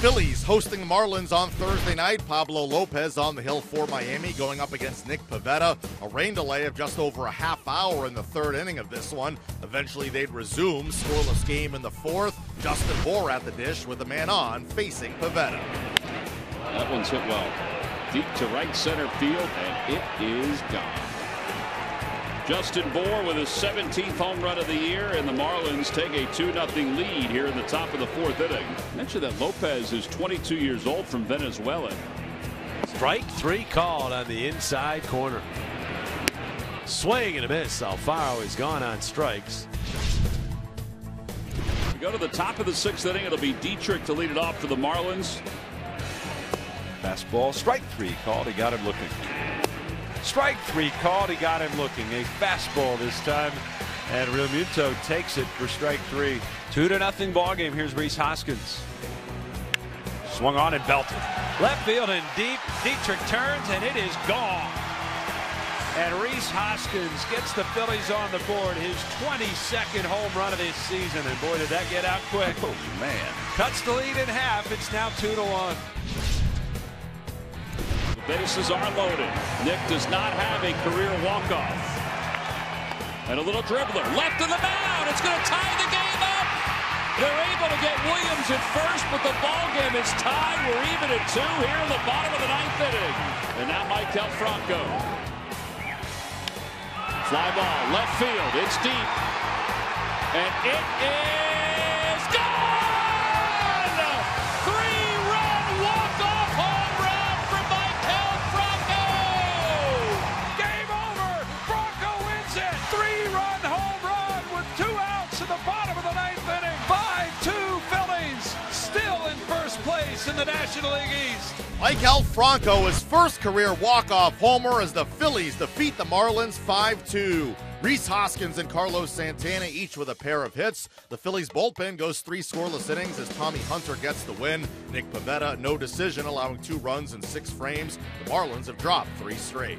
Phillies hosting the Marlins on Thursday night. Pablo Lopez on the hill for Miami going up against Nick Pivetta. A rain delay of just over a half hour in the third inning of this one. Eventually they'd resume. Scoreless game in the fourth. Justin Bour at the dish with a man on facing Pivetta. That one's hit well. Deep to right center field, and it is gone. Justin Bour with his 17th home run of the year, and the Marlins take a 2 0 lead here in the top of the fourth inning. Mention that Lopez is 22 years old from Venezuela. Strike three called on the inside corner. Swing and a miss. Alfaro is gone on strikes. We go to the top of the sixth inning. It'll be Dietrich to lead it off for the Marlins. Fastball, strike three called. He got him looking. Strike three called. He got him looking. A fastball this time. And Real takes it for strike three. Two to nothing ball game. Here's Rhys Hoskins. Swung on and belted. Left field and deep. Dietrich turns and it is gone. And Rhys Hoskins gets the Phillies on the board. His 22nd home run of this season. And boy, did that get out quick. Oh, man. Cuts the lead in half. It's now 2 to 1 bases are loaded. Nick does not have a career walk-off. And a little dribbler. Left of the mound. It's going to tie the game up. They're able to get Williams at first, but the ball game is tied. We're even at two here in the bottom of the ninth inning. And now Maikel Franco. Fly ball, left field. It's deep. And it is place in the National League East. Maikel Franco, his first career walk-off homer as the Phillies defeat the Marlins 5-2. Rhys Hoskins and Carlos Santana each with a pair of hits. The Phillies bullpen goes three scoreless innings as Tommy Hunter gets the win. Nick Pivetta, no decision, allowing two runs in six frames. The Marlins have dropped three straight.